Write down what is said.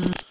Mm-hmm.